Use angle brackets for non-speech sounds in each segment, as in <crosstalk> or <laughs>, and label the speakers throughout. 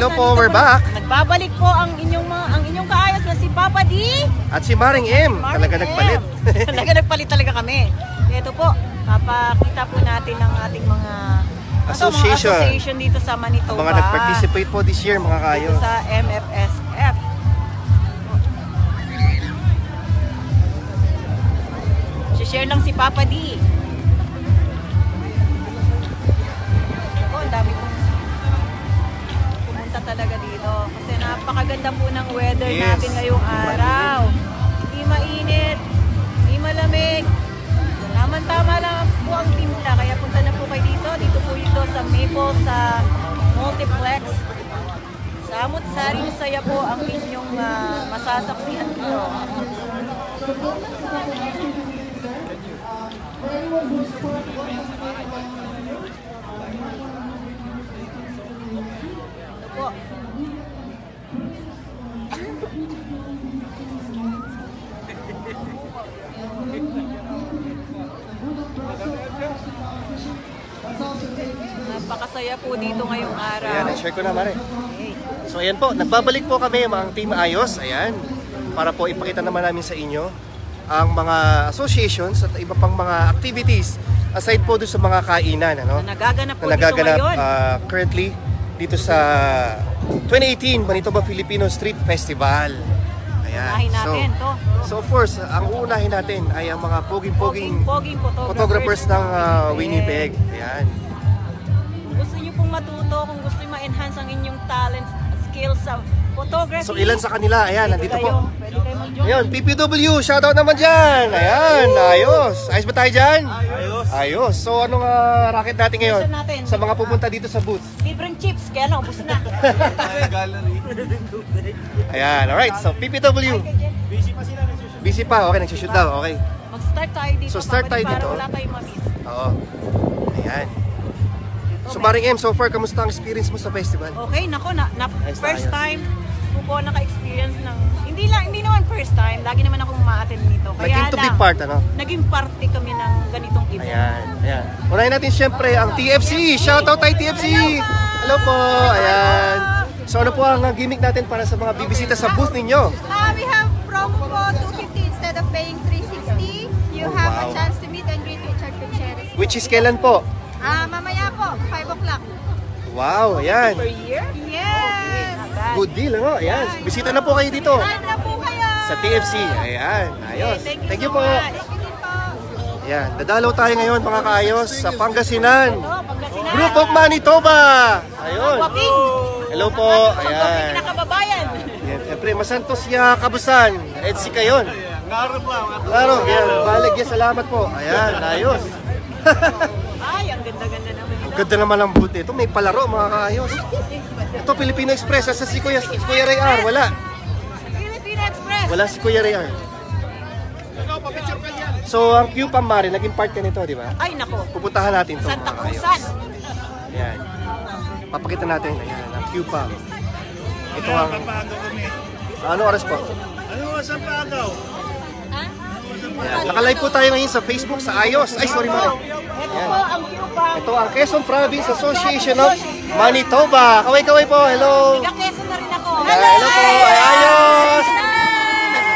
Speaker 1: hello po, we're back.
Speaker 2: Nagbabalik po ang inyong mga ang inyong kaayos na si Papa D.
Speaker 1: At si Maring M,
Speaker 2: Maring
Speaker 1: talaga
Speaker 2: M.
Speaker 1: nagpalit. <laughs> <laughs>
Speaker 2: talaga nagpalit talaga kami. Ito po, papakita po natin ang ating mga ano,
Speaker 1: Association.
Speaker 2: mga association dito sa Manitoba.
Speaker 1: mga nag-participate po this year, mga
Speaker 2: Dito
Speaker 1: kaayos.
Speaker 2: sa MFSF. share lang si Papa D. Ako, ang dami kong talaga dito. Kasi napakaganda po ng weather
Speaker 1: Yes.
Speaker 2: natin ngayong araw. Hindi mainit, hindi malamig. Tama-tama lang po ang timpla. Kaya punta na po kayo dito. Dito po ito sa Maple sa Multiplex. Samot saring saya po ang inyong ah, masasaksihan dito. Ito Napakasaya po dito ngayong araw.
Speaker 1: Ayan, share ko na, Mare.
Speaker 2: Okay.
Speaker 1: So ayan po, nagbabalik po kami mga Team Ayos, ayan, para po ipakita naman namin sa inyo ang mga associations at iba pang mga activities aside po doon sa mga kainan, ano?
Speaker 2: Na nagaganap po
Speaker 1: na nagaganap
Speaker 2: dito ngayon.
Speaker 1: ah, currently dito sa 2018 Manitoba Filipino Street Festival. Ayan.
Speaker 2: Unahin natin
Speaker 1: so,
Speaker 2: to.
Speaker 1: So of course, ang uunahin natin ay ang mga poging-poging
Speaker 2: Poging photographers,
Speaker 1: photographers ng ah, Winnipeg. Ayan.
Speaker 2: Matuto, kung gusto niyo ma-enhance ang inyong talents, skills sa photography.
Speaker 1: So ilan sa kanila? Ayan,
Speaker 2: pwede
Speaker 1: nandito
Speaker 2: kayo,
Speaker 1: po.
Speaker 2: Pwede kayo mag-join.
Speaker 1: Ayun, PPW, shoutout naman dyan. Ayan, ayos. Ayos ba tayo dyan? Ayos. Ayos. So anong ah, racket natin ngayon?
Speaker 2: Natin.
Speaker 1: Sa mga pupunta dito sa booth.
Speaker 2: Libreng chips, kaya na, ubus na. <laughs>
Speaker 1: Ayan, alright. So PPW. Busy pa, okay, nagsushoot daw, okay.
Speaker 2: Mag-start tayo dito.
Speaker 1: So, start tayo
Speaker 2: para
Speaker 1: dito.
Speaker 2: wala tayong ma-miss.
Speaker 1: Oo. Ayan. So Maring M, so far, kamusta ang experience mo sa festival?
Speaker 2: Okay, nako, na, na
Speaker 1: Ayos na,
Speaker 2: first
Speaker 1: ayos.
Speaker 2: time ko po naka-experience ng, hindi lang, hindi naman first time, lagi naman akong ma-attend dito. Kaya
Speaker 1: Naging to
Speaker 2: lang,
Speaker 1: big part, ano?
Speaker 2: Naging party kami ng ganitong event.
Speaker 1: Ayan, ayan. Unahin natin siyempre ang TFC. Shoutout tayo TFC. Hello po. Ayan. So ano po ang gimmick natin para sa mga bibisita sa booth ninyo?
Speaker 3: Uh, we have promo po 250 instead of paying 360. You
Speaker 1: Oh,
Speaker 3: have
Speaker 1: wow.
Speaker 3: a chance to meet and greet Richard Gutierrez.
Speaker 1: Which is kailan po?
Speaker 3: Ah, mamaya 5 o'clock.
Speaker 1: Wow, ayan.
Speaker 2: Per year?
Speaker 3: Yes!
Speaker 1: Good deal, ano? Ayan. Bisita na po kayo dito
Speaker 3: Saan na po kayo?
Speaker 1: sa TFC. Ayan. Ayos.
Speaker 2: Okay, thank you
Speaker 1: Thank you
Speaker 2: so
Speaker 1: po.
Speaker 2: much.
Speaker 3: Thank you din po.
Speaker 1: Ayan. Dadalaw tayo ngayon mga kaayos sa Pangasinan.
Speaker 2: Pangasinan.
Speaker 1: Group of Manitoba. Ayun. Hello po. Ayan.
Speaker 2: pinakababayan.
Speaker 1: Ayan. Siyempre, masantos ya kabusan. Edsi kayon. Klaro, yan. Balag yan. Salamat po. Ayan, ayos.
Speaker 2: Ay, ang ganda-ganda
Speaker 1: ganda naman ang booth nito. May palaro, mga kaayos. Ito, Filipino Express. Asa si Kuya, si Kuya Ray R? Wala.
Speaker 2: Filipino Express.
Speaker 1: Wala si Kuya Ray R. So, ang Q Pamari, naging part ka nito, di ba?
Speaker 2: Ay, nako.
Speaker 1: Pupuntahan natin to.
Speaker 2: Santa
Speaker 1: mga kaayos.
Speaker 2: Cruzan.
Speaker 1: Ayan. Papakita natin. Ayan, ang Q Pam. Ito ang... Ano oras po?
Speaker 4: Ano sa pagaw?
Speaker 1: Ayan. Nakalive po tayo ngayon sa Facebook, sa Ayos. Ay, sorry, Mari.
Speaker 2: Ito po ang Cuba.
Speaker 1: Ito ang Quezon Province Association of Manitoba. Kaway-kaway po. Hello.
Speaker 2: Taga Quezon na rin ako.
Speaker 1: Ayan, hello po. Ay, ayos.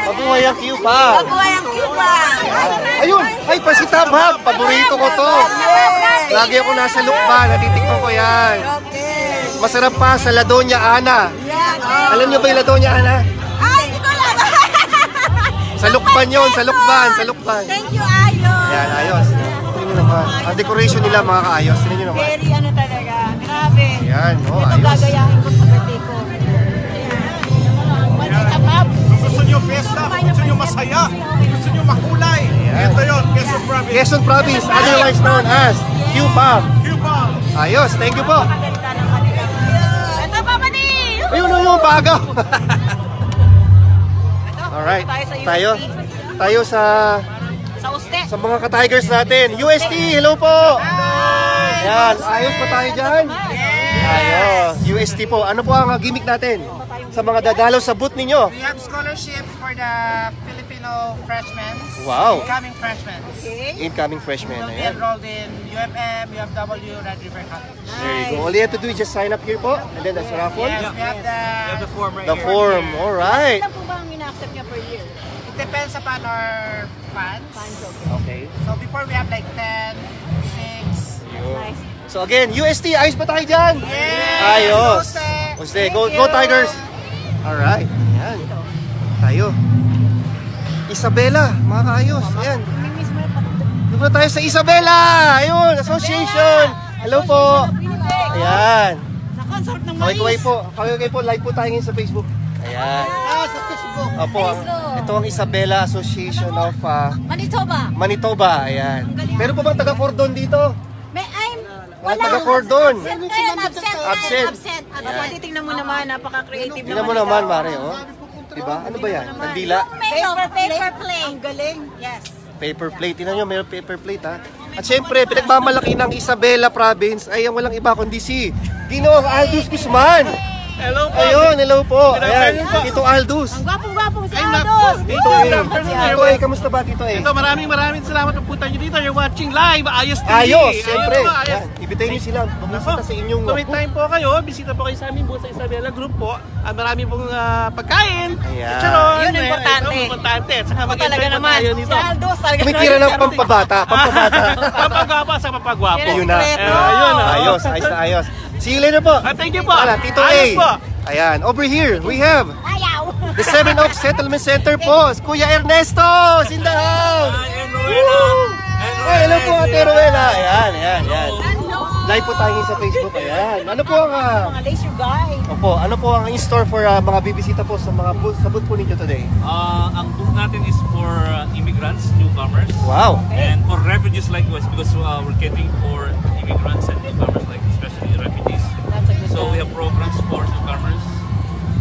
Speaker 1: Mabuhay ang Cuba.
Speaker 2: Mabuhay ang Cuba.
Speaker 1: Ayun. Ay, pasitabhab. Paborito ko to. Lagi ako nasa lukban. Natitikman ko yan. Masarap pa sa Ladonya Ana. Alam niyo ba yung Ladonya Ana?
Speaker 3: Ay, hindi ko lang.
Speaker 1: Sa lukban yun. Sa lukban. Sa lukban.
Speaker 3: Thank you, Ayo.
Speaker 1: Ayan, ayos. Naman. Ang decoration nila mga kaayos. Tingnan niyo naman.
Speaker 2: Very ano talaga. Grabe.
Speaker 1: Ayan, oh,
Speaker 2: Ito
Speaker 1: ayos.
Speaker 2: gagayahin ko sa birthday ko. Mansitapap.
Speaker 4: Gusto nyo pesta? Gusto nyo masaya? Gusto nyo makulay? Ito yun, Quezon Province.
Speaker 1: Quezon Province, otherwise known as Q-Pop.
Speaker 4: Cuba.
Speaker 1: Ayos, thank you po.
Speaker 2: Maganda ng kanila. Ito, Papa D!
Speaker 1: Ayun na yung bago. <laughs> Alright,
Speaker 2: tayo sa UST.
Speaker 1: tayo. Tayo sa
Speaker 2: Sa Uste.
Speaker 1: sa mga ka-tigers natin. UST, hello po. Yan, ayos pa tayo dyan. Ayos, UST po. Ano po ang gimmick natin? Sa mga dadalaw sa booth ninyo.
Speaker 5: We have scholarships for the Filipino freshmen.
Speaker 1: Wow.
Speaker 5: Incoming freshmen.
Speaker 2: Okay.
Speaker 1: Incoming freshman.
Speaker 5: Will be
Speaker 1: Ayan.
Speaker 5: enrolled in UFM, UFW, Red River College.
Speaker 1: There you go. All you have to do is just sign up here po. And then that's the raffle.
Speaker 5: Yes, we have the,
Speaker 4: The form right
Speaker 1: The form. Alright.
Speaker 2: Ilan po ba ang ina-accept niya per year?
Speaker 5: It depends upon our fans.
Speaker 2: Fans, okay.
Speaker 1: Okay.
Speaker 5: So before we have like 10, 6.
Speaker 2: Nice.
Speaker 1: So again, UST, ayos ba tayo dyan?
Speaker 5: Yes!
Speaker 1: Ayos.
Speaker 5: Jose!
Speaker 1: Jose, go, go Tigers! Alright. Ayan. Tayo. Isabela, mga kaayos. Ayan.
Speaker 2: Miss mo na pati.
Speaker 1: Dito na tayo sa Isabela! Ayun, association! Hello po! Ayan.
Speaker 2: Nakonsort ng mais.
Speaker 1: kaway po. Kaway kaway po. Live po tayo ngayon sa Facebook. Ayan.
Speaker 2: Ah, sa Facebook.
Speaker 1: Opo, ang- ito ang Isabela Association of ah,
Speaker 2: Manitoba.
Speaker 1: Manitoba. Ayan. Pero po bang taga-cordon dito?
Speaker 2: May I'm
Speaker 1: Wala taga-cordon.
Speaker 2: Absent absent.
Speaker 1: Absent.
Speaker 2: Absent. Absent. Tingnan mo naman, napaka-creative
Speaker 1: Tingnan mo naman, Mare, oh. Diba? Ano ba yan? Kandila?
Speaker 2: Paper, paper plate. Ang galing. Yes.
Speaker 1: Paper plate. Tingnan nyo, mayroon paper plate, ha? At syempre, pinagmamalaki ng Isabela Province ay ang walang iba kundi si Ginoong Aldous Guzman.
Speaker 4: Hello po.
Speaker 1: Ayun, hello po. Ayan. Tito Aldous.
Speaker 2: Ang gwapong-gwapong si
Speaker 4: naku.
Speaker 1: Tito
Speaker 4: afternoon,
Speaker 1: Tito
Speaker 4: everyone.
Speaker 1: kamusta ba, Tito A?
Speaker 4: Ito, maraming maraming salamat po punta nyo dito. You're watching live, Ayos TV.
Speaker 1: Ayos. Yan, ibitayin nyo sila. Bumisita sa inyong
Speaker 4: Kung may time po kayo, bisita po kayo sa aming booth sa Isabela Group po. Ah, marami pong ah, pagkain.
Speaker 1: Ayan.
Speaker 4: chicharon,
Speaker 2: Yun,
Speaker 4: eh,
Speaker 2: importante.
Speaker 4: ito, importante. At saka mag-enjoy
Speaker 2: talaga
Speaker 4: po
Speaker 2: naman.
Speaker 4: tayo
Speaker 2: Si
Speaker 4: dito.
Speaker 2: Aldos talaga
Speaker 1: Kumikira ng pampabata. Pampabata. <laughs>
Speaker 4: Papagwapa sa papagwapo.
Speaker 1: Ayun na.
Speaker 4: Eh, ayun, ah.
Speaker 1: Ayos, ayos na ayos. See you later po.
Speaker 4: Ah, thank you po.
Speaker 1: Wala, Tito
Speaker 4: Ayos po.
Speaker 1: A. Ayan, over here, we have
Speaker 2: Ayaw.
Speaker 1: the Seven Oaks Settlement Center po. Kuya Ernesto, in the house. Ay, hello po, Ate Rowena. Ayan, ayan, ayan. Live po tayo sa Facebook. Ayan. Ano po ang... ah,
Speaker 2: Mga lace you guys.
Speaker 1: Opo, ano po ang in-store for ah, mga bibisita po sa mga booth, sa booth po ninyo today?
Speaker 6: Uh, ang booth natin is for uh, immigrants, newcomers,
Speaker 1: Wow!
Speaker 6: and for refugees like us because uh, we're catering for immigrants and newcomers, like especially So we have programs for newcomers.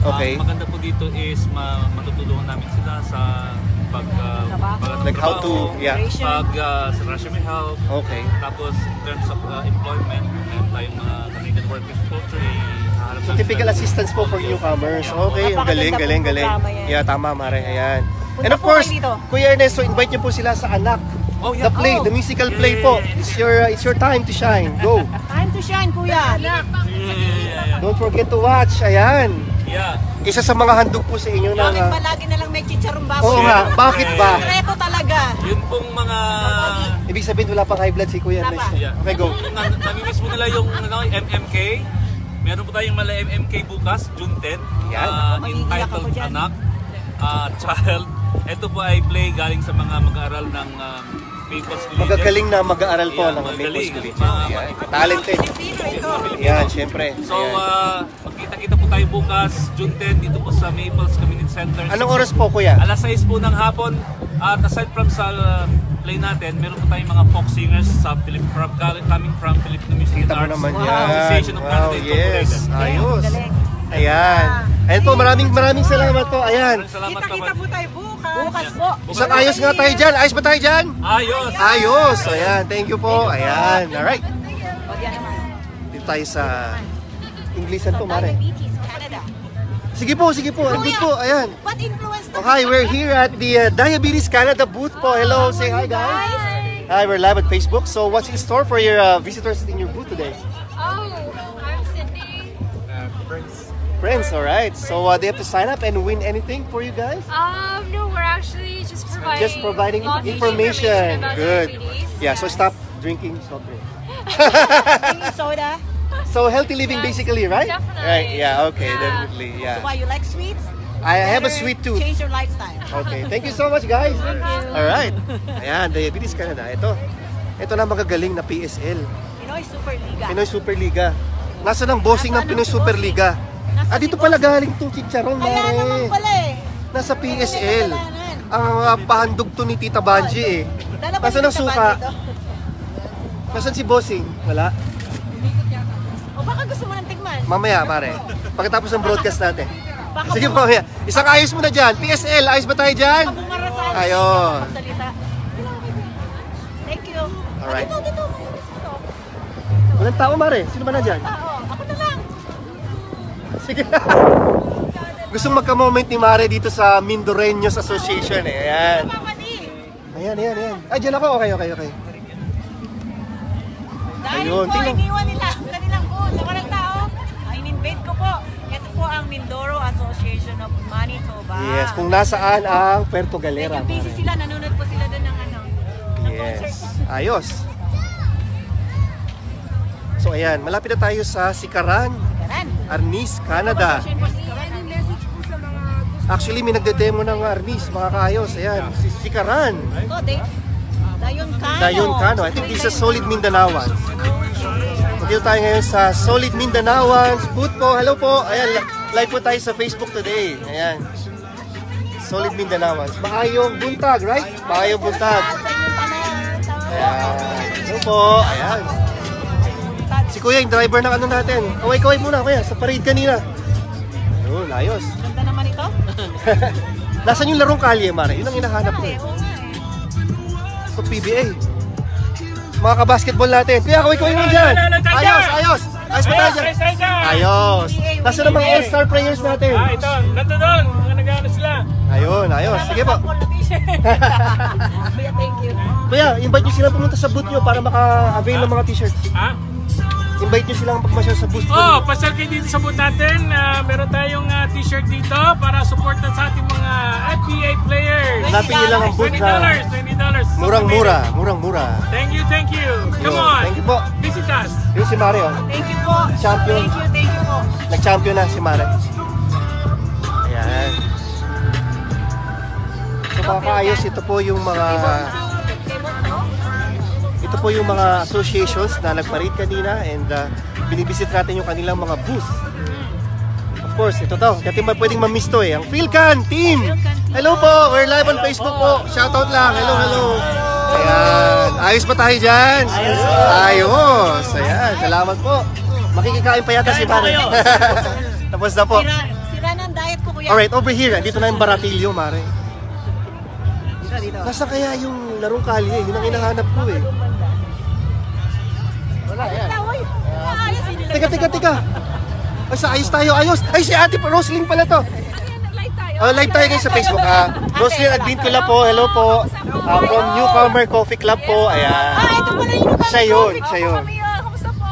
Speaker 1: Okay.
Speaker 6: Ang maganda po dito is ma matutulungan namin sila sa pag uh, pag-
Speaker 1: Like how to, yeah.
Speaker 6: pag uh, sa resume help,
Speaker 1: Okay.
Speaker 6: tapos in terms of uh, employment, meron tayong mga Canadian workers culture,
Speaker 1: So typical assistance po for newcomers. Okay, ang galing, galing, galing. Yeah, tama, Mare. Ayan. And of course. Kuya Ernesto, invite niyo po sila sa anak.
Speaker 6: Oh, yeah.
Speaker 1: The play, the musical play po. It's your it's your time to shine. Go. <laughs>
Speaker 2: Time to shine, kuya.
Speaker 6: Yeah.
Speaker 1: Don't forget to watch. Ayan.
Speaker 6: yeah.
Speaker 1: Isa sa mga handog po sa inyo na
Speaker 2: Bakit ba lagi na lang may chicharong baboy?
Speaker 1: Oo nga, bakit ba?
Speaker 2: Sekreto talaga.
Speaker 6: Yun pong mga
Speaker 1: Ibig sabihin wala pang high blood si Kuya
Speaker 2: Wala pa.
Speaker 1: Ernesto.
Speaker 6: Yeah.
Speaker 1: Okay, go.
Speaker 6: Na, namimiss po nila yung ano, MMK. Meron po tayong mala MMK bukas, June 10.
Speaker 1: Yan.
Speaker 6: ah, entitled. Anak, ah, <laughs> Child. Ito po ay play galing sa mga mag-aaral ng um, Collegiate.
Speaker 1: Magagaling na mag-aaral po
Speaker 6: Yeah,
Speaker 1: ng Maples
Speaker 6: magaling.
Speaker 1: Collegiate.
Speaker 6: Ah,
Speaker 1: Ayan. Talented. Yan, syempre.
Speaker 6: So, ah, magkita-kita po tayo bukas, June 10, dito po sa Maples Community Center.
Speaker 1: Anong oras po, Kuya?
Speaker 6: Alas 6 po ng hapon. At aside from sa uh, play natin, meron po tayong mga folk singers sa Philip, from, coming from Filipino Music
Speaker 1: Kita
Speaker 6: and Arts
Speaker 1: naman
Speaker 2: Wow.
Speaker 1: yan.
Speaker 6: Association of
Speaker 1: Wow,
Speaker 6: Canada
Speaker 1: yes. Ayos. Ayan. Ayan po, maraming maraming salamat po. Ayan.
Speaker 2: Kita-kita po tayo bukas. Bukas po.
Speaker 1: Isang ayos nga tayo dyan. Ayos ba tayo dyan?
Speaker 6: Ayos!
Speaker 1: Ayos. Ayan. Thank you po. Ayan. Alright.
Speaker 2: O, yan naman.
Speaker 1: Dito tayo sa Inglesan po, Mare.
Speaker 2: Diabetes Canada.
Speaker 1: Sige po, sige po. Ang good po. Ayan.
Speaker 2: What influenced the
Speaker 1: Oh, hi, we're here at the uh, Diabetes Canada booth po. Hello, say hi guys. Hi, we're live at Facebook. So what's in store for your uh, visitors in your booth today?
Speaker 3: Oh, I'm Sydney.
Speaker 1: Friends, all right. So uh, they have to sign up and win anything for you guys?
Speaker 3: Um, no, we're actually just providing
Speaker 1: Just providing information.
Speaker 3: about
Speaker 1: Good.
Speaker 3: diabetes.
Speaker 1: Yeah, so stop drinking soft drink.
Speaker 2: Drinking soda?
Speaker 1: So healthy living
Speaker 3: Yes,
Speaker 1: basically, right?
Speaker 3: definitely.
Speaker 1: Right, yeah, okay,
Speaker 3: Yeah.
Speaker 1: definitely, yeah.
Speaker 2: Why, you like sweets?
Speaker 1: I have a
Speaker 2: Better
Speaker 1: sweet tooth.
Speaker 2: Change your lifestyle.
Speaker 1: Okay, thank you so much guys. All right. Ayan, Diabetes Canada. Ito. Ito na magagaling na PSL.
Speaker 2: Pinoy Superliga.
Speaker 1: Pinoy Superliga. Nasa ng bossing ng
Speaker 2: Nasaan
Speaker 1: Pinoy
Speaker 2: si
Speaker 1: Superliga?
Speaker 2: Nasaan
Speaker 1: Ah,
Speaker 2: si
Speaker 1: dito pala galing itong chicharon,
Speaker 2: Kaya naman
Speaker 1: mare.
Speaker 2: pala eh.
Speaker 1: Nasa PSL. Uh, pahandog to ni Tita Banji eh.
Speaker 2: Dala ba
Speaker 1: Nasaan ang
Speaker 2: dito sa
Speaker 1: suka? Nasaan si bossing? Wala.
Speaker 2: O baka gusto mo ng tigman?
Speaker 1: Mamaya, pare. Pagkatapos ng broadcast natin. Sige mamaya. Isang ayos mo na dyan. PSL, ayos ba tayo dyan? Ayun.
Speaker 2: Thank you.
Speaker 1: Alright.
Speaker 2: Ah, dito, dito.
Speaker 1: Walang tao, mare. Sino ba na dyan?
Speaker 2: Ako na lang.
Speaker 1: Sige. <laughs> gustong magka-moment ni Mare dito sa Mindoreños Association eh. Ayan. Ayan, ayan, ayan. Ah, dyan ako. Okay, okay, okay.
Speaker 2: Dahil
Speaker 1: Ayun,
Speaker 2: po,
Speaker 1: tingnan.
Speaker 2: iniwan nila ang kanilang food. Nakarang tao, ay in-invade ko po. Ito po ang Mindoro Association of Manitoba.
Speaker 1: Yes, kung nasaan ang Puerto Galera.
Speaker 2: Medyo busy
Speaker 1: Mare.
Speaker 2: sila, nanonood po sila doon ng ano. ng
Speaker 1: Yes.
Speaker 2: concert.
Speaker 1: Ayos. So ayan, malapit na tayo sa Sikaran,
Speaker 2: Karan.
Speaker 1: Arnis, Canada.
Speaker 2: Association po si Karan.
Speaker 1: Actually, may nagde-demo ng Arnis, mga kaayos. Ayan, si Sikaran.
Speaker 2: Oh, they, Dayon Kano.
Speaker 1: Dayon Kano. I think this is Solid Mindanawan. Dito tayo ngayon sa Solid Mindanawan. Boot po, hello po. Ayan, li- live po tayo sa Facebook today. Ayan. Solid Mindanawan. Maayong buntag, right? Maayong buntag. Ayan. Hello po. Ayan. Si Kuya, yung driver ng ano natin. Kaway-kaway muna, Kuya. Sa parade kanina. Ayun, ayos.
Speaker 2: Ito. <laughs>
Speaker 1: Nasaan yung larong kalye, Mare? Yun ang hinahanap ko.
Speaker 2: Eh, oo nga eh.
Speaker 1: Sa PBA. Mga kabasketball natin. Kuya, kaway-kaway mo dyan. Ayos, ayos. Ayos ba tayo dyan? Ayos. Nasaan ang mga all-star players natin?
Speaker 7: Ah, ito. Nandun doon. Mga nag-ano sila.
Speaker 1: Ayun, ayos. Sige po.
Speaker 2: Thank you.
Speaker 1: Kuya, invite nyo sila pumunta sa booth nyo para maka-avail ng mga t-shirts.
Speaker 7: Ha?
Speaker 1: Invite nyo silang pagmasyal sa booth
Speaker 7: Oh,
Speaker 1: nyo.
Speaker 7: pasyal kayo dito sa booth natin. Ah, meron tayong ah, t-shirt dito para supportan sa ating mga FBA players.
Speaker 1: Napili lang ang booth
Speaker 7: $20,
Speaker 1: na
Speaker 7: $20.
Speaker 1: murang-mura, murang-mura.
Speaker 7: Thank you, thank you. Come on.
Speaker 1: Thank you po.
Speaker 7: Visit us.
Speaker 1: Yun si Mare, oh.
Speaker 2: Thank you po.
Speaker 1: Champion.
Speaker 2: Thank you, thank you po.
Speaker 1: Nag-champion na si Mare. Ayan. So mga kaayos, ito po yung mga ito po yung mga associations na nag-parade kanina and uh, binibisit natin yung kanilang mga booth. Of course, ito to. Dati ba pwedeng mamiss to eh. Ang Philcan Team! Hello po! We're live on Facebook po. Shoutout lang. Hello, hello. Ayan. Ayos ba tayo dyan? Ayos. Ayan. Salamat po. Makikikain pa yata si Mare. <laughs> Tapos na po.
Speaker 2: Sira, sira ng diet ko, kuya.
Speaker 1: Alright, over here. Dito na yung Baratillo, Mare. Nasa kaya yung larong kalye? Yun ang hinahanap ko eh. Wala, yan.
Speaker 2: Uy, ayos.
Speaker 1: Teka, teka, teka. Ay, sa ayos tayo, ayos. Ay, si Ate Roslyn pala to. Oh, live tayo guys sa Facebook. Ah, Roslyn Advintula po. Hello po. Ah, from Newcomer Coffee Club po. Ayan.
Speaker 2: Ah, ito pala yung
Speaker 1: Siya yun, siya yun.
Speaker 2: Kamusta po?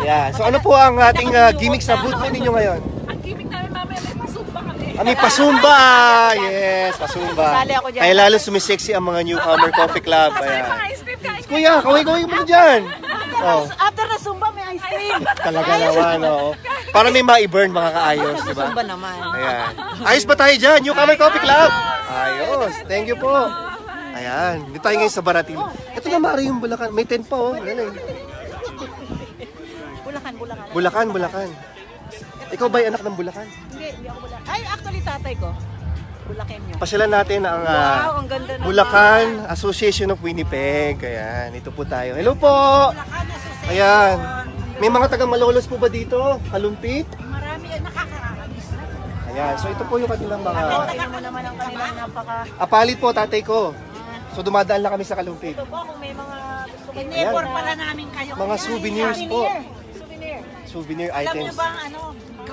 Speaker 1: Ayan. So ano po ang ating ah, gimmick sa booth ninyo ngayon?
Speaker 2: Ang gimmick namin mamaya may pasumba kami.
Speaker 1: Ah, may pasumba! Yes, pasumba.
Speaker 2: Sali ako dyan.
Speaker 1: Kaya lalo sumisexy ang mga Newcomer Coffee Club. Ayan.
Speaker 2: Ice cream guys.
Speaker 1: Kuya, kaway-kaway mo na dyan. Oh,
Speaker 2: After na sumba, may ice cream. <laughs>
Speaker 1: talaga naman, oo. Para may ma-burn mga kaayos, di ba?
Speaker 2: Sumba naman.
Speaker 1: Ayan. Ayos ba tayo dyan? Newcomer Coffee Club? Ayos. Thank you po. Ayan. Dito tayo ngayon sa Baratil. Ito na Mari yung Bulacan. May tent pa oh. Ayan eh.
Speaker 2: Bulacan, Bulacan.
Speaker 1: Bulacan, Bulacan. Ikaw ba'y anak ng Bulacan?
Speaker 2: Hindi, hindi ako Bulacan. Ay, actually tatay ko. Bulacan nyo.
Speaker 1: Pasyalan natin ang ah,
Speaker 2: Wow, ang ganda naman.
Speaker 1: Bulacan Association of Winnipeg. Ayan, ito po tayo. Hello po! Ayan. May mga taga Malolos po ba dito? Kalumpit?
Speaker 2: Marami yan nakakaramis na.
Speaker 1: Ayan, so ito po yung kanilang mga...
Speaker 2: Tingnan mo naman ang kanilang napaka...
Speaker 1: Apalit po, tatay ko. So dumadaan lang kami sa Kalumpit.
Speaker 2: Ito po, kung may mga gusto pala namin kayo.
Speaker 1: Mga souvenirs po.
Speaker 2: Souvenir.
Speaker 1: Souvenir
Speaker 2: Alam
Speaker 1: items.
Speaker 2: niyo ba ang ano,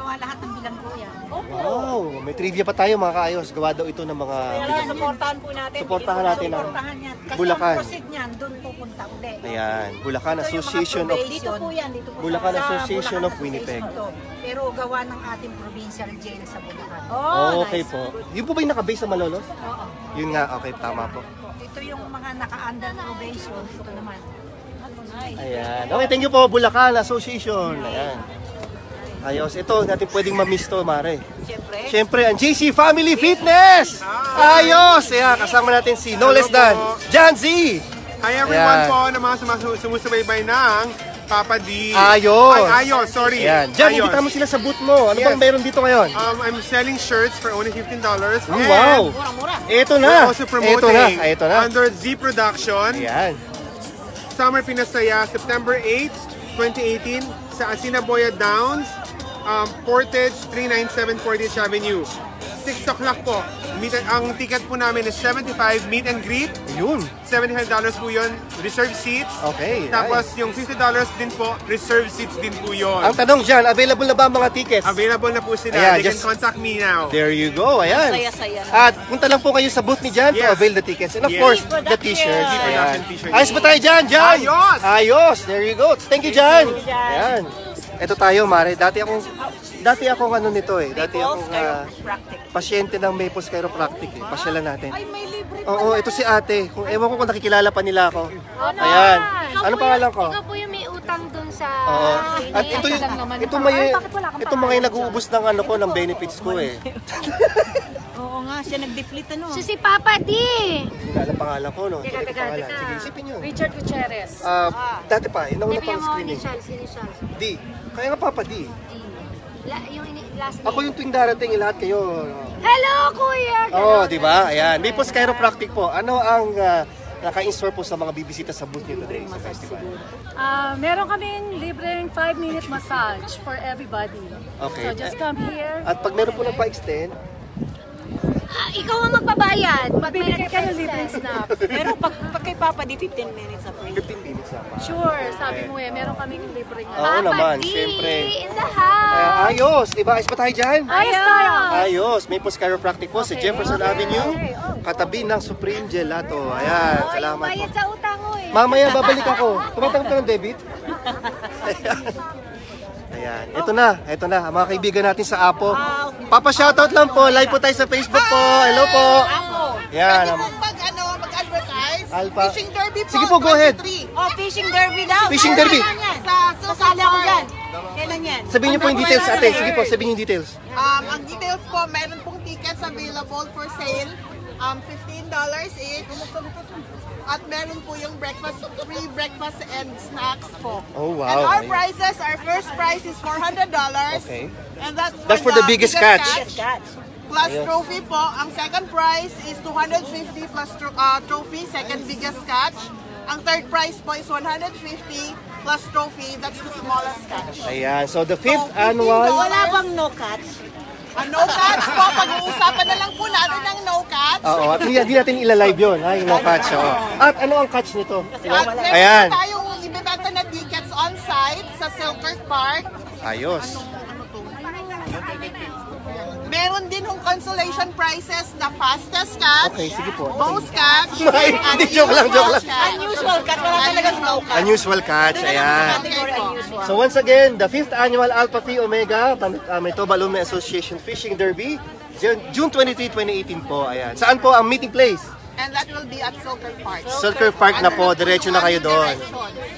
Speaker 2: gawa lahat ng bilanggo yan? Opo.
Speaker 1: Wow, may trivia pa tayo mga kaayos. Gawa daw ito ng mga...
Speaker 2: Kaya supportahan po natin.
Speaker 1: Supportahan natin ang
Speaker 3: Supportahan yan. Kasi
Speaker 1: Bulacan.
Speaker 3: ang proceed niyan, doon pupunta uli.
Speaker 1: Ayan, Bulacan Association of...
Speaker 3: Dito po yan, dito po.
Speaker 1: Bulacan
Speaker 3: sa
Speaker 1: Association
Speaker 3: Bulacan
Speaker 1: of Winnipeg.
Speaker 3: Association to. Pero gawa ng ating provincial jail sa Bulacan.
Speaker 2: Oh,
Speaker 1: okay po. Yun po ba yung nakabase sa Malolos?
Speaker 3: Oo.
Speaker 1: Yun nga, okay, tama po.
Speaker 3: Ito yung mga naka-under probation. Ito naman.
Speaker 1: Ayan. Okay, thank you po, Bulacan Association. Ayan. Ayos. Ito, natin pwedeng mamiss to, Mare.
Speaker 2: Siyempre.
Speaker 1: Siyempre, ang JC Family Fitness! Ayos! Ayan, kasama natin si no less than John Z!
Speaker 4: Hi everyone
Speaker 1: Ayan.
Speaker 4: po na mga sumusubaybay ng Papa D.
Speaker 1: Ayos.
Speaker 4: Ay, ayos, sorry.
Speaker 1: Ayan. John,
Speaker 4: Ayos.
Speaker 1: mo sila sa booth mo. Ano
Speaker 4: Yes.
Speaker 1: bang meron dito ngayon?
Speaker 4: Um, I'm selling shirts for only $15.
Speaker 1: Oh,
Speaker 4: and
Speaker 1: wow!
Speaker 2: Mura-mura.
Speaker 1: Ito
Speaker 4: We're
Speaker 1: na!
Speaker 4: also
Speaker 1: Ito
Speaker 4: promoting
Speaker 1: na! Ay, Ito na!
Speaker 4: under Z Production,
Speaker 1: Ayan.
Speaker 4: Summer Pinasaya, September 8, 2018, sa Asinaboya Downs, um, Portage 397 Portage Avenue. 6 o'clock po.
Speaker 8: Meet and, ang ticket po namin is 75 meet and greet.
Speaker 1: Yun.
Speaker 8: $75 po yun, reserved seats.
Speaker 1: Okay.
Speaker 8: Tapos yung $50 din po, reserved seats din po yun.
Speaker 1: Ang tanong dyan, available na ba ang mga tickets?
Speaker 8: Available na po sila.
Speaker 1: Ayan,
Speaker 8: They
Speaker 1: just-
Speaker 8: can contact me now.
Speaker 1: There you go, ayan.
Speaker 2: Saya-saya.
Speaker 1: At punta lang po kayo sa booth ni Jan to
Speaker 8: Yes.
Speaker 1: avail the tickets. And of
Speaker 8: Yes.
Speaker 1: course, the
Speaker 2: Production.
Speaker 1: t-shirts. Ayan.
Speaker 8: Production t-shirt.
Speaker 1: Ayos ba tayo dyan, Jan?
Speaker 8: Ayos!
Speaker 1: Ayos! There you go. Thank you, Jan.
Speaker 2: you, Jan.
Speaker 1: Ayan. Ito tayo, Mare. Dati akong, dati akong ano nito eh. Dati akong
Speaker 2: Maples,
Speaker 1: ah, pasyente ng Maples Chiropractic eh. Pasyalan natin.
Speaker 2: Ay, may libre
Speaker 1: Oo, ito si ate. Kung ewan ko kung nakikilala pa nila ako. Ayan.
Speaker 9: Ikaw
Speaker 1: Ano pangalan ko?
Speaker 9: Ikaw po yung sa...
Speaker 1: Oo. At ito yung, ito may, ito mga yung nag-uubos ng ano ko, ng benefits ko eh. <laughs>
Speaker 2: Oo nga, siya nag-deplete ano.
Speaker 9: So si Papa D.
Speaker 1: Hindi na pangalan ko, no?
Speaker 9: Teka, teka, teka.
Speaker 1: Sige, isipin nyo.
Speaker 9: Richard Gutierrez.
Speaker 1: Ah, dati pa, yun ang una
Speaker 9: Sabi
Speaker 1: pang screening.
Speaker 9: initials, initials.
Speaker 1: D. Kaya nga Papa D.
Speaker 9: La, yung ini, last.
Speaker 1: Ako yung tuwing darating, eh, lahat kayo.
Speaker 9: Hello, Kuya!
Speaker 1: Oo, oh, di ba? Ayan. Maples Chiropractic po. Ano ang uh, naka-install po sa mga bibisita sa booth niyo today sa festival?
Speaker 10: Ah, meron kaming libreng 5-minute massage for everybody.
Speaker 1: Okay.
Speaker 10: So just come here.
Speaker 1: At pag meron po nagpa-extend,
Speaker 9: Ah, ikaw ang magbabayad.
Speaker 10: Bibigyan kayo libreng <laughs> snaps.
Speaker 2: Pero pag, pag kay Papa di 15 minutes na free.
Speaker 1: 15 minutes.
Speaker 10: Sure, sabi mo eh, meron kaming libreng
Speaker 1: Oo
Speaker 9: Papa
Speaker 1: naman,
Speaker 9: D
Speaker 1: syempre.
Speaker 9: in the house.
Speaker 1: Eh, ayos, di ba? Ayos pa tayo dyan?
Speaker 10: Ayos tayo!
Speaker 1: Ayos, Maples Chiropractic po sa Jefferson Avenue, katabi ng Supreme Gelato. Ayan,
Speaker 9: Oy,
Speaker 1: salamat po.
Speaker 9: bayad sa utang mo eh.
Speaker 1: Mamaya babalik ako. Tumatanggap ka ng debit? <laughs> Ayan. Ito na, ito na. Ang mga kaibigan natin sa Apo. Papa shoutout lang po. Live po tayo sa Facebook po. Hello po. Yan.
Speaker 5: Pwede pong mag, ano, mag-advertise.
Speaker 1: Alpha.
Speaker 5: Fishing Derby po.
Speaker 1: Sige po, go ahead.
Speaker 5: 23.
Speaker 2: Oh, fishing derby daw.
Speaker 1: Fishing derby.
Speaker 5: Sa
Speaker 2: Sasali ako dyan. Kailan yan?
Speaker 1: Sabihin niyo po yung details, ate. Sige po, sabihin yung details.
Speaker 5: Um, ang details po, meron pong tickets available for sale. Um, $15 each. At meron po yung breakfast, free breakfast and snacks po.
Speaker 1: Oh, wow.
Speaker 5: And our
Speaker 1: Ayun.
Speaker 5: prices, our first price is $400.
Speaker 1: Okay.
Speaker 5: And that's for,
Speaker 1: That's for the biggest catch.
Speaker 2: Catch.
Speaker 5: Plus
Speaker 1: Ayun.
Speaker 5: trophy po. Ang second prize is 250 plus tro- uh, trophy, second biggest catch. Ang third prize po is 150 plus trophy, that's the smallest catch.
Speaker 1: Ayan. So, the
Speaker 5: So,
Speaker 1: fifth
Speaker 5: $15
Speaker 1: annual...
Speaker 2: Wala bang no catch?
Speaker 5: Ah, no catch po, pag-uusapan na lang po natin ng no catch.
Speaker 1: Oo, at hindi, hindi natin ilalive yun. Ay, no catch. oo. At ano ang catch nito?
Speaker 5: At
Speaker 1: Ayan.
Speaker 5: meron po tayong ibibenta na tickets on site sa Selkirk Park.
Speaker 1: Ayos.
Speaker 5: Ano to? Meron din hong consolation prizes na fastest catch,
Speaker 1: Okay, sige po.
Speaker 5: most catch, <laughs>
Speaker 1: Ay,
Speaker 5: and
Speaker 1: hindi, joke lang, joke lang.
Speaker 5: unusual catch.
Speaker 2: Unusual catch. Wala talagang no catch.
Speaker 1: Unusual catch. Ayan.
Speaker 2: Category unusual.
Speaker 1: So once again, the 5th annual Alpha Phi Omega uh, Manitoba Alumni Association Fishing Derby, June June 23, 2018 po. Ayan. Saan po ang meeting place?
Speaker 5: And that will be at Selkirk Park.
Speaker 1: Selkirk Park na po, diretso na kayo doon.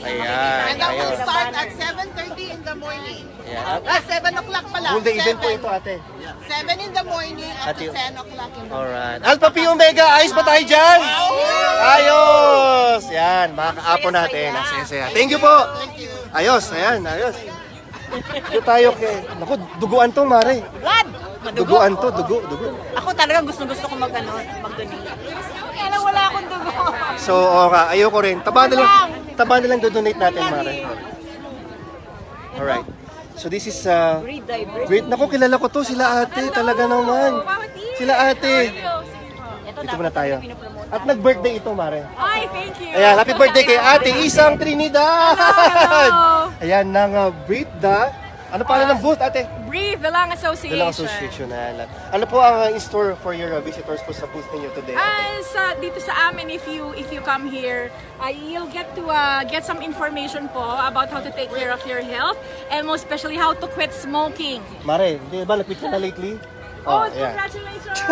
Speaker 1: Ayan,
Speaker 5: And that will
Speaker 1: ayos.
Speaker 5: start at 7.30 in the morning.
Speaker 1: Ayan.
Speaker 5: Ah, 7 o'clock pa lang.
Speaker 1: Full day event po
Speaker 5: 7.
Speaker 1: ito ate.
Speaker 5: 7 in the morning up
Speaker 1: Ate-
Speaker 5: to 10 o'clock in the morning.
Speaker 1: Alright. Alpha Phi Omega, ayos ba tayo dyan? Ayos! Yan, mga kaapo natin. Ang saya-saya. Thank you po. Ayos, ayan, ayos. Dito tayo kay... Naku, duguan to, Mare.
Speaker 2: Blood! Madugo.
Speaker 1: Duguan to, dugo, dugo.
Speaker 2: Ako talagang gusto-gusto ko mag, ano, mag-donate. Kaya lang wala akong dugo.
Speaker 1: So, nga, ayoko rin. Taba na lang, taba na lang do-donate natin, Mare. Alright. So this is uh, great. Naku, kilala ko to. Sila ate. Talaga naman. Sila ate.
Speaker 2: Ito
Speaker 1: Dito muna tayo. At nag-birthday ito, Mare.
Speaker 10: Ay, thank you!
Speaker 1: Ayan, happy birthday kay Ate Isang Trinidad! Ayan, ng uh, Brita. Ano pala ng booth, ate?
Speaker 10: Breathe, the Lang Association.
Speaker 1: Dalang Association. Ayan. Ano po ang uh, in store for your uh, visitors po sa booth ninyo today?
Speaker 10: Ah, sa dito sa amin if you if you come here, uh, you'll get to uh, get some information po about how to take care of your health and most especially how to quit smoking.
Speaker 1: Mare, di ba nag-quit ka na lately?
Speaker 10: Oh,
Speaker 1: ayan.
Speaker 10: congratulations! <laughs>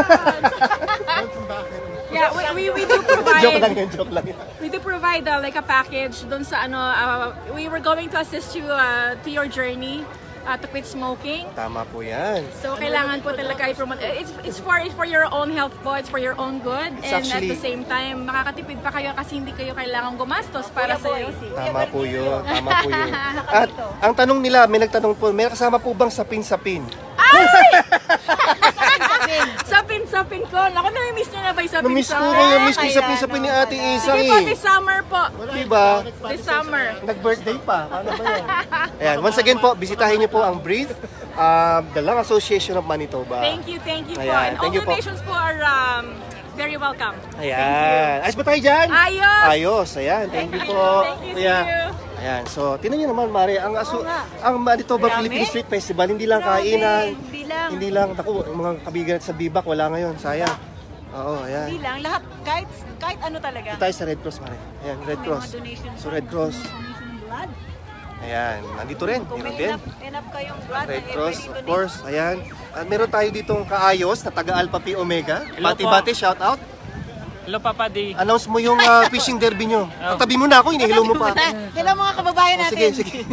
Speaker 10: yeah, we, we, we do provide <laughs>
Speaker 1: joke lang yun, joke lang yun.
Speaker 10: we do provide uh, like a package dun sa ano uh, we were going to assist you uh, to your journey uh, to quit smoking.
Speaker 1: Tama po yan.
Speaker 10: So kailangan po talaga i-promote. Eh, It's, it's for it's for your own health po, it's for your own good.
Speaker 1: It's
Speaker 10: and at
Speaker 1: actually-
Speaker 10: the same time, makakatipid pa kayo kasi hindi kayo kailangan gumastos para sa
Speaker 1: Tama po yun. Tama po yun. <laughs> At ang tanong nila, may nagtanong po, may kasama po bang sapin-sapin?
Speaker 10: sapin <laughs> sapin ko. Naku, nami-miss nyo na ba yung sapin
Speaker 1: Na-miss ko yung miss ko yung sapin-sapin ni Ate Isang
Speaker 10: Sige po,
Speaker 1: eh.
Speaker 10: this summer po.
Speaker 1: Diba?
Speaker 10: This summer.
Speaker 1: Nag-birthday pa. Paano ba yan? Ayan, once again po, bisitahin niyo po ang Breathe um, the Lung Association of Manitoba.
Speaker 10: Thank you, thank you po.
Speaker 1: Ayan,
Speaker 10: And
Speaker 1: thank
Speaker 10: all
Speaker 1: you po.
Speaker 10: donations po are um, very welcome.
Speaker 1: Ayan. Ayos ba tayo dyan?
Speaker 10: Ayos!
Speaker 1: Ayos, ayan. Thank you po.
Speaker 10: Thank you,
Speaker 1: Kuya.
Speaker 10: see you.
Speaker 1: Ayan, so tingnan niyo naman, Mare, ang aso, ang Manitoba
Speaker 2: Grabe.
Speaker 1: Philippine Street Festival, hindi lang
Speaker 2: Grabe,
Speaker 1: kainan,
Speaker 2: hindi lang.
Speaker 1: hindi lang, ang mga kabigan sa Bibak, wala ngayon, sayang. Oo, ayan.
Speaker 2: Hindi lang, lahat, kahit, kahit ano talaga.
Speaker 1: Dito tayo sa Red Cross, Mare. Ayan, Red Cross. So, Red Cross.
Speaker 2: Donation blood.
Speaker 1: Ayan, nandito rin,
Speaker 2: Kung
Speaker 1: meron
Speaker 2: may
Speaker 1: din.
Speaker 2: enough, enough kayong blood,
Speaker 1: Red
Speaker 2: eh,
Speaker 1: Cross, of course. Ayan. At meron tayo ditong kaayos na taga Alpha Pi Omega. Bati-bati, shout out.
Speaker 11: Hello, Papa D.
Speaker 1: Announce mo yung ah, fishing derby nyo. <laughs> Patabi mo na ako, inihilo mo pa.
Speaker 2: Hello mga kababayan
Speaker 1: Oh,
Speaker 2: natin.
Speaker 1: sige, <laughs> sige.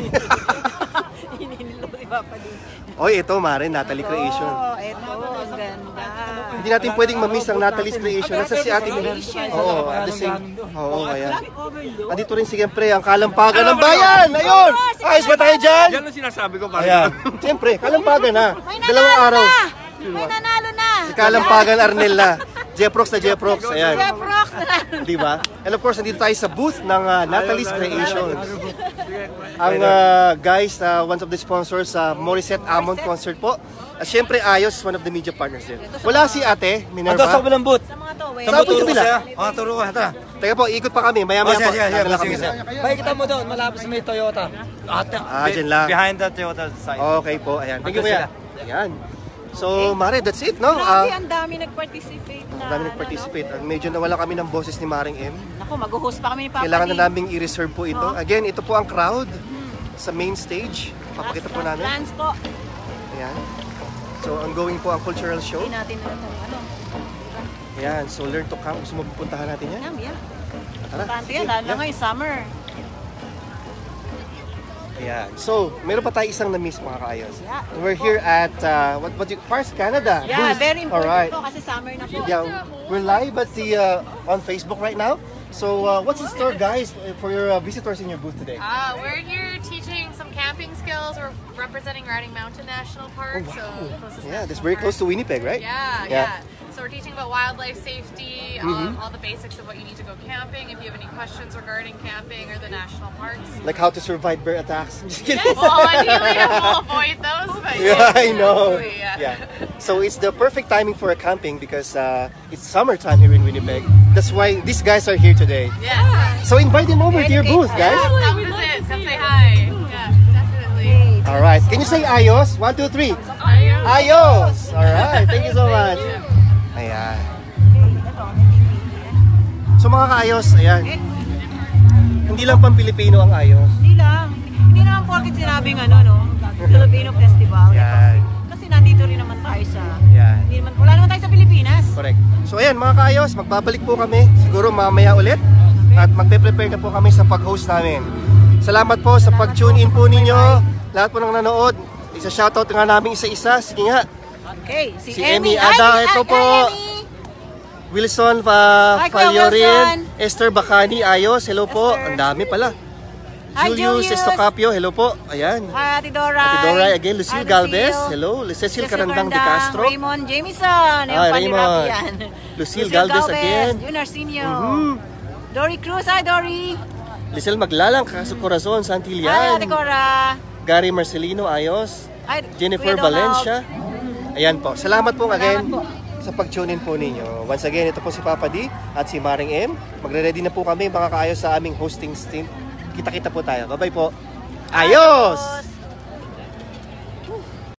Speaker 2: Hinihilo si Papa din.
Speaker 1: Oy, ito Mare, Natalie Creation.
Speaker 2: Oh, eto, ang ganda.
Speaker 1: Hindi natin pwedeng ma-miss ang Natalie's Creation. Nasa si Ate Mila. Oo, at the same. Oo, kaya. Andito rin siyempre ang kalampagan ng bayan. Ayun! Ayos ba tayo dyan?
Speaker 8: Yan ang sinasabi ko.
Speaker 1: Ayan. Siyempre, kalampagan na. Dalawang araw.
Speaker 2: May nanalo na.
Speaker 1: Si Kalampagan Arnel na. Jeprox na Jeprox. Ayan.
Speaker 2: Na.
Speaker 1: Di ba? And of course, nandito tayo sa booth ng ah, Natalie's Creations. Ang ah, guys, ah, one of the sponsors sa Morissette Amon concert po. At syempre, Ayos, one of the media partners din. Wala si ate, Minerva.
Speaker 11: Ito sa kabilang booth.
Speaker 2: Sa mga to, wait.
Speaker 1: Sa booth kabila.
Speaker 11: Oh, turo ka. Tara.
Speaker 1: Teka po, ikot pa kami. Maya-maya po. Dadala kami.
Speaker 11: Pakikita mo doon, malapit sa may Toyota. Ate,
Speaker 1: Ah, dyan lang.
Speaker 11: Behind the Toyota side.
Speaker 1: Okay po, ayan. Thank you, kuya. Ayan. So, Mare, that's it, no?
Speaker 2: Grabe,
Speaker 1: Ah,
Speaker 2: ang dami nag-participate na.
Speaker 1: Ang dami nag-participate. Ang medyo nawala kami ng boses ni Maring M.
Speaker 2: Naku, mag-host pa kami ni Papa
Speaker 1: Kailangan na naming i-reserve po ito. Again, ito po ang crowd sa main stage. Papakita po namin.
Speaker 2: Plans po.
Speaker 1: Ayan. So, ongoing po ang cultural show.
Speaker 2: Hindi natin na ito. Ano?
Speaker 1: Ayan. So, learn to come. Gusto mo pupuntahan natin yan?
Speaker 2: Yum, yeah.
Speaker 1: Tara. Sige.
Speaker 2: yan, lalo na
Speaker 1: Yeah.
Speaker 2: ngayon, summer.
Speaker 1: Ayan. So, meron pa tayo isang na-miss mga kaayos.
Speaker 2: Yeah.
Speaker 1: We're here at, uh, what, what you, Pars Canada.
Speaker 2: Yeah,
Speaker 1: booth.
Speaker 2: very important
Speaker 1: Alright.
Speaker 2: po kasi summer na po.
Speaker 1: Yeah, we're live at the, uh, on Facebook right now. So, uh, what's in store, guys, for your uh, visitors in your booth today?
Speaker 12: Uh, we're here teaching some camping skills. We're representing Riding Mountain National Park, so closest
Speaker 1: Oh, Yeah, that's very
Speaker 12: park.
Speaker 1: close to Winnipeg, right?
Speaker 12: Yeah, yeah, So we're teaching about wildlife safety,
Speaker 1: Mhm.
Speaker 12: um, all the basics of what you need to go camping. If you have any questions regarding camping or the national parks,
Speaker 1: Like how to survive bear attacks. <laughs> Just kidding.
Speaker 12: well, ideally we'll avoid those. But <laughs>
Speaker 1: Yeah, I know.
Speaker 12: hopefully,
Speaker 1: Yeah. So it's the perfect timing for a camping because uh, it's summertime here in Winnipeg. That's why these guys are here today.
Speaker 12: Yes.
Speaker 1: So invite them over to your booth, guys.
Speaker 12: Come visit. Come say hi. Yeah, definitely.
Speaker 1: All right. Can you say ayos? One, two, three.
Speaker 12: Ayos.
Speaker 1: Ayos. All right. Thank you so much. Ayan. So mga kaayos, ayan. Hindi lang pang Pilipino ang ayos.
Speaker 2: Hindi lang. Hindi naman porkit sinabing ano, no? Filipino Festival. <laughs>
Speaker 1: Yan.
Speaker 2: Kasi nandito rin naman tayo sa...
Speaker 1: Yan.
Speaker 2: Hindi naman, wala naman tayo sa Pilipinas.
Speaker 1: Correct. So ayan mga kaayos, magbabalik po kami siguro mamaya ulit at magpe-prepare na po kami sa pag-host namin. Salamat po sa pag-tune in po ninyo. Lahat po ng nanood. Isa shoutout nga namin isa-isa. Sige nga.
Speaker 2: Okay, si,
Speaker 1: Si Emmy Ada, ito po. Wilson pa
Speaker 2: Hi,
Speaker 1: Faliorin. Esther Bacani, ayos, hello po.
Speaker 2: Esther.
Speaker 1: Ang dami pala.
Speaker 2: Hi,
Speaker 1: Julius
Speaker 2: Julius.
Speaker 1: Estocapio, hello po. Ayan.
Speaker 2: Hi, Ate Dora.
Speaker 1: Ate Dora, again, Lucille
Speaker 2: Hi,
Speaker 1: Galvez,
Speaker 2: Lucille.
Speaker 1: hello. Cecil
Speaker 2: Cecil
Speaker 1: Carandang de Castro.
Speaker 2: Raymond Jamison. Yung
Speaker 1: Hi,
Speaker 2: panirap
Speaker 1: Raymond.
Speaker 2: yan.
Speaker 1: Lucille Galvez again.
Speaker 2: Jun Arsenio.
Speaker 1: Mhm.
Speaker 2: Dory Cruz. Hi, Dory.
Speaker 1: Lisel Maglalang, Kaso Corazon,
Speaker 2: Hi,
Speaker 1: Santillan.
Speaker 2: Ate Cora.
Speaker 1: Gary Marcelino, ayos.
Speaker 2: Hi,
Speaker 1: Jennifer
Speaker 2: Kuya Donald.
Speaker 1: Ayan po. Salamat po again
Speaker 2: po.
Speaker 1: sa pag-tune in po ninyo. Once again, ito po si Papa D at si Maring M. Magre-ready na po kami mga kaayos sa aming hosting team. Kita-kita po tayo. Bye-bye po. Ayos!